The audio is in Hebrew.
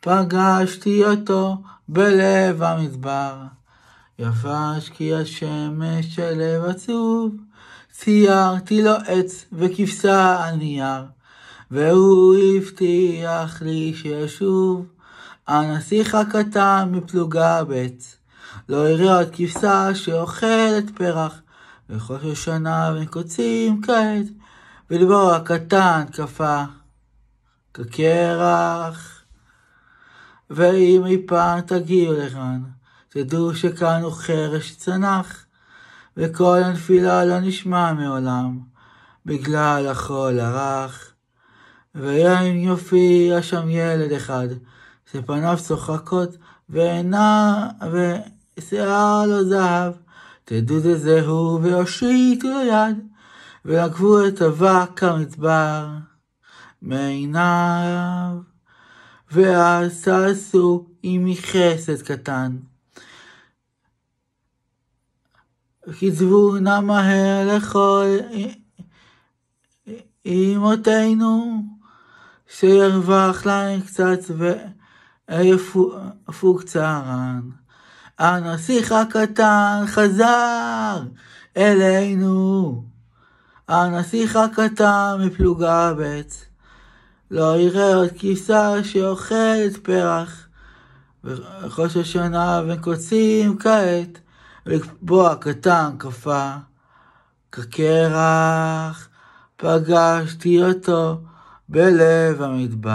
פגשתי אותו בלב המדבר. יבש כי השמש של לב עצוב, ציירתי לו עץ וכבשה על נייר, והוא הבטיח לי שישוב. הנסיך הקטן מפלוגה ב' לא יראה עוד כבשה שאוכלת פרח, וכל שנה בין קוצים כעת, ולבו הקטן קפא כקרח. ואם אי פעם תגיעו לכאן, תדעו שכאן הוא חרש צנח, וכל הנפילה לא נשמע מעולם, בגלל החול הרך. ואם יופיע שם ילד אחד, שפניו צוחקות, ועינה, ושיער לו זהב, תדעו זה זהו, והושיטו לו יד, ועקבו את אבק המדבר מעיניו. ואז תעשו עמי חסד קטן. כתבו נא מהר לכל אמותינו, שירווח להם קצת ויפוג צערן. הנסיך הקטן חזר אלינו. הנסיך הקטן מפלוגה ב' לא יראה עוד כבשה שאוכלת פרח. וראש השנה וקוצים כעת, ובו הקטן קפא כקרח, פגשתי אותו בלב המדבר.